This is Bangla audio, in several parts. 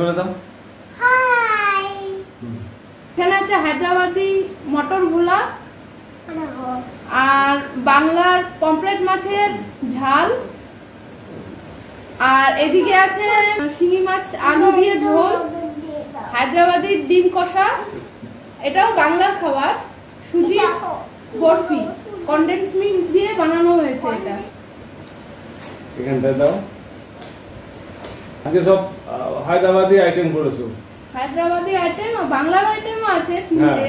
করে দাও। হাই এখানে আছে হায়দ্রাবাদি মটর ভোলা আর বাংলার পমফ্রেট মাছের ঝাল। আর এদিকে আছে শিঙি মাছ আলু দিয়ে ঝোল হায়দ্রাবাদি ডিম কষা। এটাও বাংলার খাবার। সুজি বরফি কন্ডেন্স মিল্ক দিয়ে বানানো হয়েছে এটা। এখানটায় দাও। আজকে সব হায়দ্রাবাদি আইটেম করেছ। হায়দ্রাবাদি আইটেম আর বাংলার আইটেমও আছে হ্যাঁ তিনটে।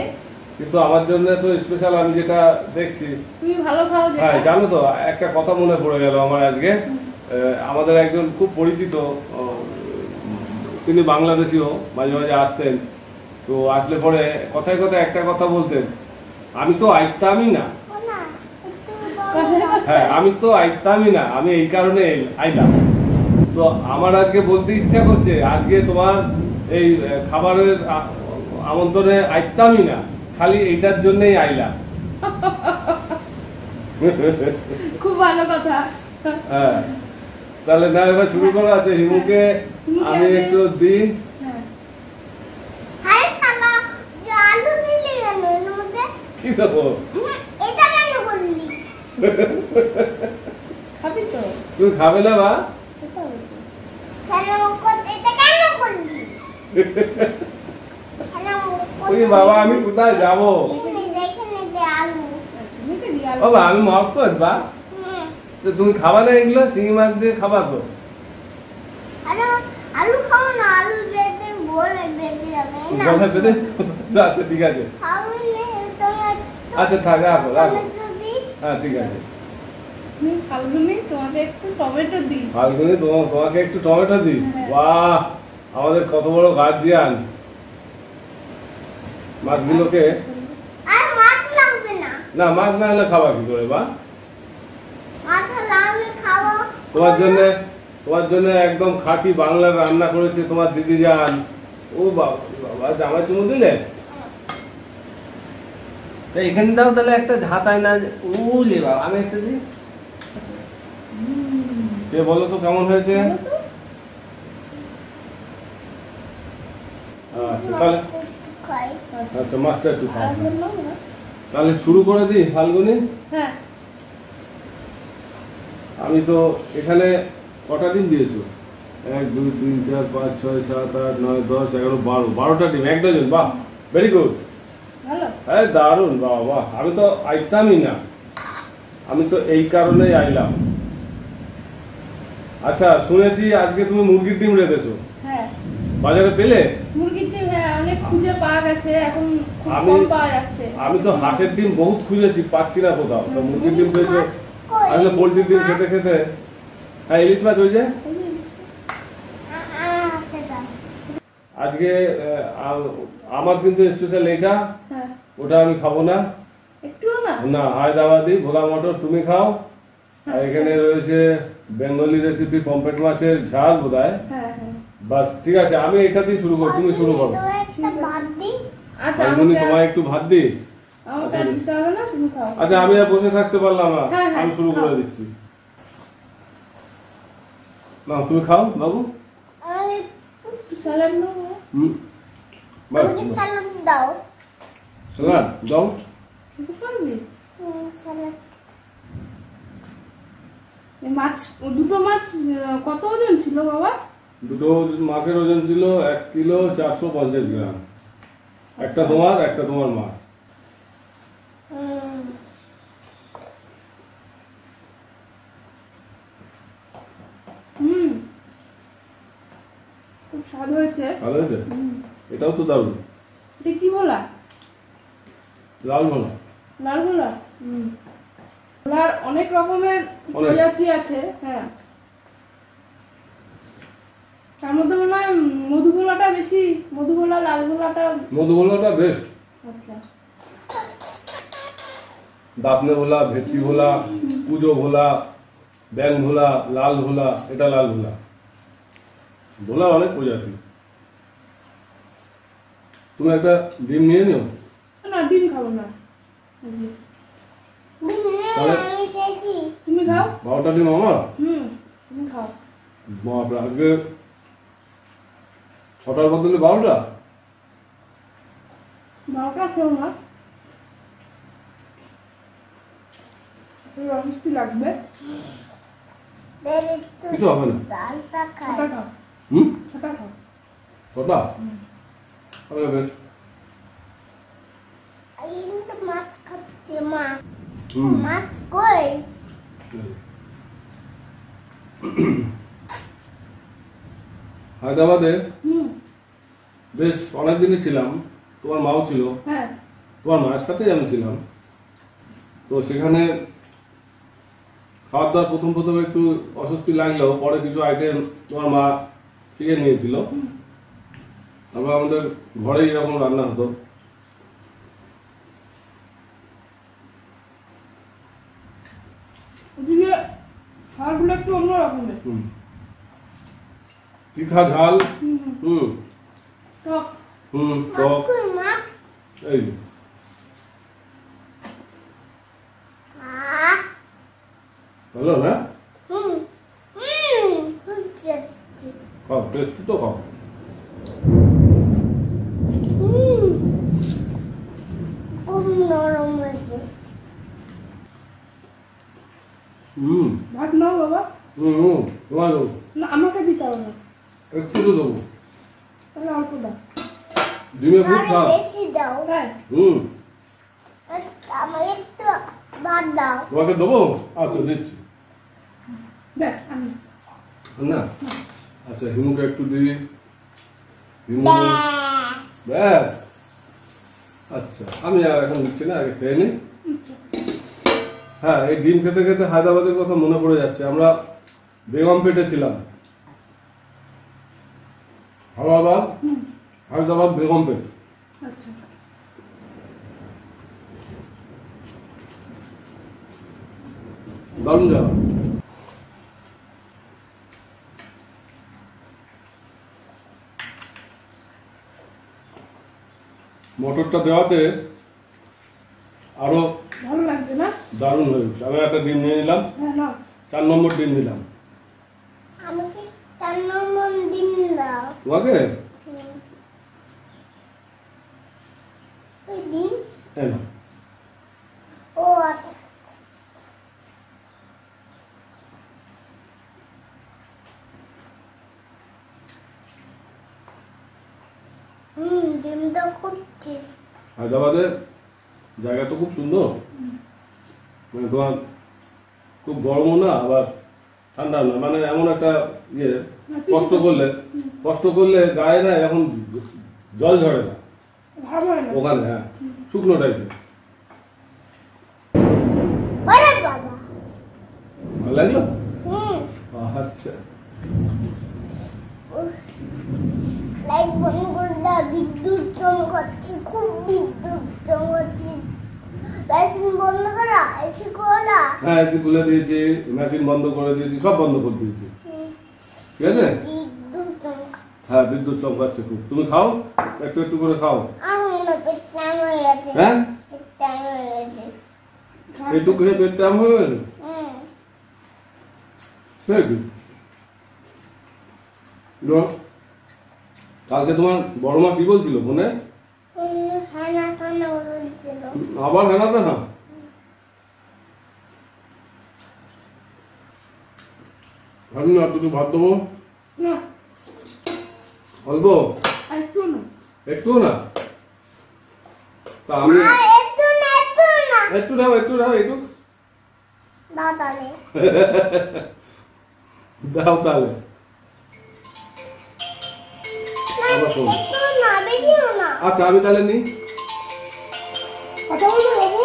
কিন্তু আমার জন্য তো স্পেশাল আমি যেটা দেখছি। তুমি ভালো খাও যেটা। হ্যাঁ জানো তো একটা কথা মনে পড়ে গেল আমার আজকে। আমাদের একজন খুব পরিচিত তিনি বাংলাদেশিও মাঝে মাঝে আসতেন। তো আসলে পরে কথায় কথায় একটা কথা বলতেন। আমি তো আইতামই না। হ্যাঁ আমি তো আইতামই না আমি এই কারণে আইলাম তো আমার আজকে বলতে ইচ্ছা করছে আজকে তোমার এই খাবারের আমন্ত্রণে আইতামই না খালি এইটার জন্যই আইলাম। খুব ভালো কথা। হ্যাঁ তাহলে না এবার শুরু করা আছে। হিমুকে আমি একটু দিই। হ্যাঁ। হাই সালা আলু দিলি কেন? এর মধ্যে কি দেবো? এটা কেন করলি? খাবি তো। তুমি খাবে না বা খেতে হবে তো। সালা মুখত এটা কেন করলি বাবা আমি কোথায় যাব? বাবা আমি মাফ কর বা। তো তুমি খাবা না এগুলো? শিঙি মাছ দিয়ে খাবা তো। আলু খাও না আলু বেঁধে বলে বেঁধে যাবে। না জলে পেতে আচ্ছা ঠিক আছে। আচ্ছা থাক রাখো হ্যাঁ ঠিক আছে। তুমি ফাল্গুনি তোমাকে একটু টমেটো দিই। ফাল্গুনি তোমাকে একটু টমেটো দিই? হ্যাঁ। বাহ! আমাদের কত বড় গার্জিয়ান মাছগুলোকে আর মাছ লাগবে না। না মাছ না হলে খাবা কি করে বা তোমার জন্য তোমার জন্য একদম খাঁটি বাংলার রান্না করেছে তোমার দিদি যান ও বাবা বাবা জামা চুমু দিলে? এখানে দাও তাহলে একটা হাতায় না উলে বাবা আমি একটা দিই। কে বলো তো কেমন হয়েছে বলো তো? আচ্ছা তাহলে একটু খাই। আচ্ছা খাও না? তাহলে শুরু করে দিই ফাল্গুনি? হ্যাঁ। আমি তো এখানে কটা ডিম দিয়েছ? এক দুই তিন চার পাঁচ ছয় সাত আট নয় দশ এগারো বারো। বারোটা ডিম এক ডজন বাহ ভেরি গুড হ্যাঁ দারুণ বাহ বাহ। আমি তো আইতামই না। আমি তো এই কারণেই আইলাম। আচ্ছা শুনেছি আজকে তুমি মুরগির ডিম রেখেছো হ্যাঁ। বাজারে পেলে মুরগির ডিম হ্যাঁ অনেক খুঁজে পাওয়া গেছে এখন খুব আমি- কম পাওয়া যাচ্ছে। আমি তো হাঁসের ডিম বহুত খুঁজেছি পাচ্ছি না কোথাও। তো মুরগির ডিম পেয়েছ? আসলে পোলট্রির ডিম খেতে খেতে হ্যাঁ ইলিশ মাছ হয়ে যায়। আজকে আমার কিন্তু স্পেশাল এইটা। হ্যাঁ। ওটা আমি খাব না। না? না হায়দ্রাবাদি ভোলা মটর তুমি খাও। আর এখানে রয়েছে বেঙ্গলি রেসিপি পম্পেট মাছের ঝাল বোধ হ্যাঁ হ্যাঁ। বাস ঠিক আছে আমি এটা দিয়ে শুরু করো তুমি শুরু করো। আচ্ছা আমাকে তোমায় একটু ভাত দিই আচ্ছা আমি আর বসে থাকতে পারলাম না হ্যাঁ, হ্যাঁ, আমি শুরু করে দিচ্ছি। না তুমি খাও বাবু। আমি সালাদ দাও। সালাদ। দাও মাছ দুটো মাছ কত ওজন ছিল বাবা? দুটো মাছের ওজন ছিল এক কিলো চারশো পঞ্চাশ গ্রাম। একটা তোমার একটা তোমার মা হুম। হুম খুব স্বাদ হয়েছে। ভালো হয়েছে? এটাও তো দারুণ। এটা কি বলা লাল ভোলা। লাল ভোলা? হুম। ভোলার অনেক রকমের। প্রজাতি আছে হ্যাঁ। তার মধ্যে মনে হয় মধুভোলাটা বেশি মধুভোলা লাল ভোলাটা মধুফোলাটা বেস্ট আচ্ছা। দাঁতনে ভোলা ভেটকি ভোলা পুজো ভোলা ব্যাং ভোলা লাল ভোলা এটা লাল ভোলা ভোলা অনেক প্রজাতি। তুমি একটা ডিম নিয়ে নিও। না ডিম খাব না। তুমি খাও? বারোটা ডিম আমার? হুম তুমি খাও। বাপরে আজকে ছটার বদলে বারোটা? বারোটা খেও না অসুস্থি লাগবে। কিছু হবে না। ডালটা খাই ছটা খাও। হুম? ছটা খাও। ছটা? ওকে বেশ মাছ খাচ্ছি মা মাছ কই হায়দ্রাবাদে বেশ অনেকদিনই ছিলাম। তোমার মাও ছিল। হ্যাঁ। তোমার মায়ের সাথেই আমি ছিলাম। তো সেখানে খাওয়ার দাওয়ার প্রথম প্রথম একটু অস্বস্তি লাগলেও পরে কিছু আইটেম তোমার মা শিখে নিয়েছিল। তারপর আমাদের ঘরেই এরকম রান্না হতো। একটু তীখা ঝাল। হুম। টক হুম টক মাছ এই ভালো না হুম হুম খুব টেস্টি খাও টেস্টি তো খাও হুম ভাত নাও বাবা হুম হুম তোমার দেবো না আমাকে দিতে হবে। না একটু তো দেবো। তাহলে অল্প দাও। ডিমে খুব স্বাদ। বেশি দাও। তাই? হুম। আমাকে একটু ভাত দাও। তোমাকে দেবো? আচ্ছা দিচ্ছি। ব্যাস আমি না? আচ্ছা হিমুকে একটু দিই। হিমু ব্যাস। ব্যাস। আচ্ছা আমি আর এখন দিচ্ছি না আগে খেয়ে নিই। হ্যাঁ এই ডিম খেতে খেতে হায়দ্রাবাদের কথা মনে পড়ে যাচ্ছে। আমরা বেগম পেটে ছিলাম। হুম হায়দ্রাবাদ বেগম পেট। আচ্ছা। দারুণ জায়গা। মটরটা দেওয়াতে আরও ভালো লাগছে না? দারুণ হয়ে উঠছে আমি একটা ডিম নিয়ে নিলাম। হ্যাঁ চার নম্বর ডিম নিলাম আমাকে চার নম্বর ডিম দাও তোমাকে হুম। ওই ডিম এই নাও। ও আচ্ছা হুম ডিমটা খুব টেস্ট। হায়দ্রাবাদে জায়গা তো খুব সুন্দর। মানে তোমার খুব গরমও না আবার ঠান্ডা না। মানে এমন একটা ইয়ে। কষ্ট করলে কষ্ট করলে গায়ে না এখন জল ঝরে না। ভালো হয় না। ওখানে হ্যাঁ শুকনো টাইপের ভালো লাগল? আচ্ছা। লাইট বন্ধ করে দাও বিদ্যুৎ চমকাচ্ছে খুব বিদ্যুৎ চমকাচ্ছে। মেশিন বন্ধ করা এসি খোলা। হ্যাঁ এসি খুলে দিয়েছি মেশিন বন্ধ করে দিয়েছি সব বন্ধ করে দিয়েছি। ঠিক আছে? হ্যাঁ বিদ্যুৎ চমকাচ্ছে খুব। তুমি খাও? একটু একটু করে খাও। হয়? একটু খেয়ে পেট টাম হয়ে গেছে? সে কি? কালকে তোমার বড় মা কি বলছিল ফোনে আবার হেনাতে না ভাবি না দুটো ভাত দেবো? না। অল্প? আর একটু না। একটু না? তা আমি একটু না একটু না। একটু দাও একটু দাও একটু। দাও তাহলে। না না আচ্ছা আমি তাহলে নিই। কথা বলবে বাবু?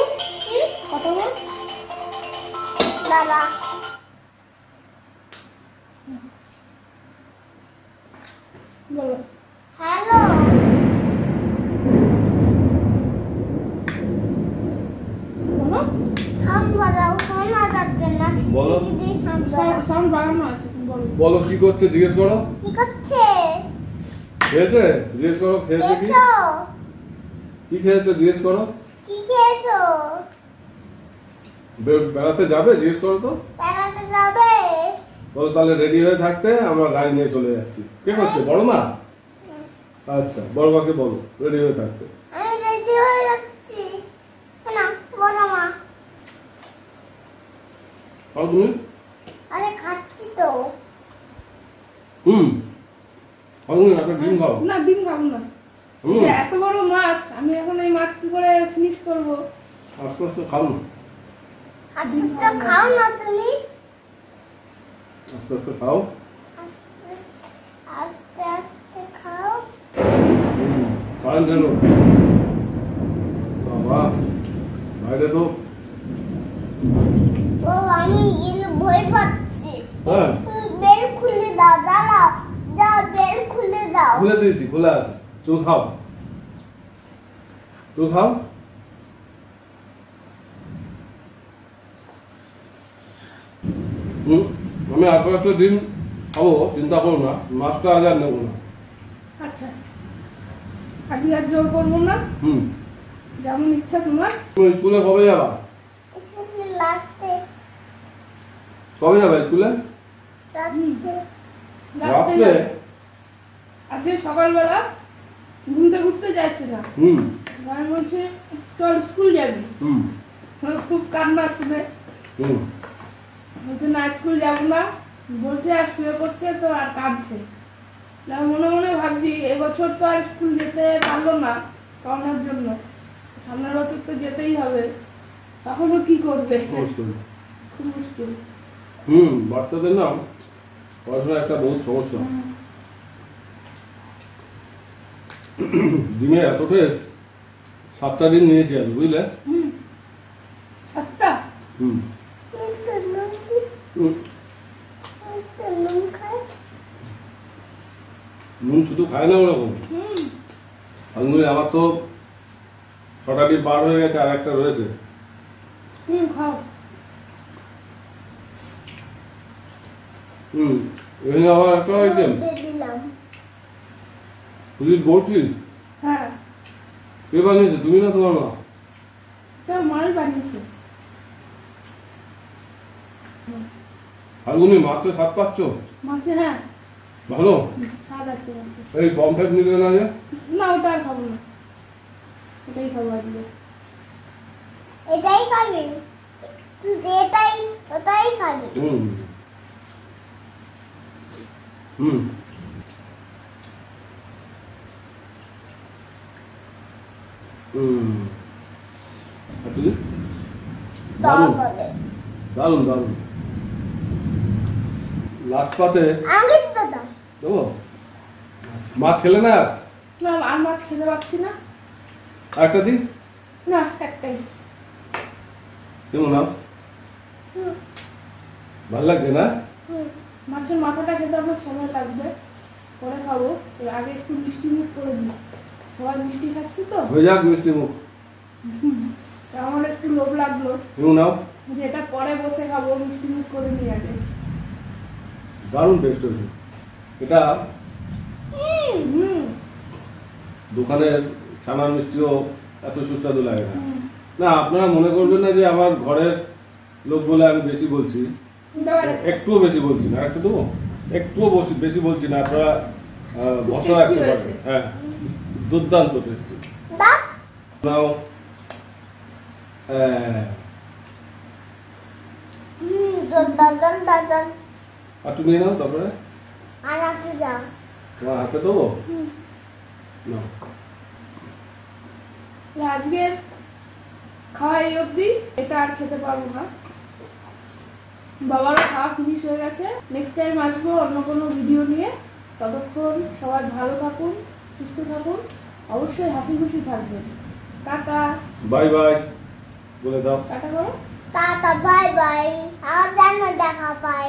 কথা বল। দাদা। বলো। হ্যালো। বলো। সাউন্ড বাড়াও শোনা যাচ্ছে না। বলো। সিঁড়ি সাউন্ড বাড়াও। সাউন্ড বাড়ানো আছে তুমি বলো। বলো কি করছে? জিজ্ঞেস করো। কি করছে? খেয়েছে? জিজ্ঞেস করো খেয়েছে কি? খেয়েছো? কি খেয়েছো? জিজ্ঞেস করো। কি খেয়েছো? বেড়াতে যাবে? জিজ্ঞেস করো তো। বেড়াতে যাবে? বলো তাহলে রেডি হয়ে থাকতে আমরা গাড়ি নিয়ে চলে যাচ্ছি। কে করছে? বড় মা? আচ্ছা বড় মাকে বলো রেডি হয়ে থাকতে। আমি রেডি হয়ে যাচ্ছি। না বড় মা। আর তুমি। আরে খাচ্ছি তো। হুম। আর তুমি একটা ডিম খাও। না ডিম খাব না। হুম। এত বড় মাছ আমি এখন এই মাছ কি করে ফিনিশ করব? আস্তে আস্তে খাও না। আজকে খাও না তুমি। আস্তে আস্তে খাও আস্তে আস্তে খাও কারেন্ট এলো বাবা বাইরে তো ও আমি গেলে ভয় পাচ্ছি হ্যাঁ। তুমি খুলে দাও দাঁড়াও যা বেল খুলে দাও। খুলে দিয়েছি খোলা আছে। তুমি খাও। তুমি খাও। হুম। আমি আর কয়েকটা দিন খাব চিন্তা করো না মাছটা আজ আর নেব না। আচ্ছা আজকে আর জোর করব না? হুম। যেমন ইচ্ছা তোমার। স্কুলে কবে যাবা? কবে যাবে স্কুলে? রাত্রে রাত্রে আজকে সকালবেলা ঘুমতে ঘুরতে যাচ্ছে না। হুম। আমি বলছি চল স্কুল যাবি। হুম। খুব কান্না শুনে। হুম। বলছে না স্কুল যাব না। বলছে আর শুয়ে পড়ছে তো আর কাঁদছে। না মনে মনে ভাবছি এবছর তো আর স্কুল যেতে পারল না করোনার জন্য। সামনের বছর তো যেতেই হবে। তখনও কি করবে? খুব মুশকিল। হুম বাচ্চাদের না পড়াশোনা একটা বহুত সমস্যা। দিনে এত টেস্ট সাতটা দিন নিয়েছি আমি বুঝলে? হুম। সাতটা? হুম একটু নুন দি- হুম, একটু নুন। শুধু খায় না ওরকম। হুম আমার তো ছটা ডিম পার হয়ে গেছে আর একটা রয়েছে। হুম এখানে আবার একটা আইটেম। দিয়ে দিলাম। হ্যাঁ। কে বানিয়েছে? তুমি না তোমার মা? মাল বানিয়েছে ফাল্গুনি মাছের স্বাদ পাচ্ছ? মাছে হ্যাঁ। ভালো? স্বাদ আছে মাছে এই পমফ্রেট নিলে না যে? না ওটা আর খাব না। ওটাই খাব আজকে। এটাই খাবি? তুই যেটাই ওটাই খাবি? হুম। হুম। হুম। দারুণ দারুণ দারুণ। লাস্ট পাতে আগে তো দাও। দেবো? মাছ খেলে না আর? না আর মাছ খেতে পারছি না। একটা দিন না একটাই। কেমন নাও ভালো লাগছে না? মাছের মাথাটা খেতে আমার সময় লাগবে। পরে খাব। আগে একটু মিষ্টি মুখ করে দিই সবাই মিষ্টি খাচ্ছি তো? হয়ে যাক মিষ্টি মুখ। তা আমার একটু লোভ লাগল। কেমন নাও যে এটা পরে বসে খাব মিষ্টি মুখ করে নিই আগে। দারুণ টেস্ট হয়েছে। এটা দোকানের ছানার মিষ্টিও এত সুস্বাদু লাগে না। না আপনারা মনে করবেন না যে আমার ঘরের লোক বলে আমি বেশি বলছি। একটুও বেশি বলছি না একটা দেবো? একটুও বসি বেশি বলছি না আপনারা ভরসা Tasty রাখতে। পারেন হ্যাঁ দুর্দান্ত টেস্টি দাও নাও দাদা আর তুমি নাও তারপরে। আর আপনি দাও। তোমার হাতে দেবো? নাও আজকে খাওয়া এই অবধি। এটা আর খেতে পারব না। বাবারও খাওয়া ফিনিশ হয়ে গেছে। নেক্সট টাইম আসব অন্য কোনো ভিডিও নিয়ে। ততক্ষণ সবাই ভালো থাকুন সুস্থ থাকুন। অবশ্যই হাসি খুশি থাকবেন। টাটা। Bye bye. বলে দাও। টাটা করো টাটা বাই বাই। আর জানা দেখা পাই।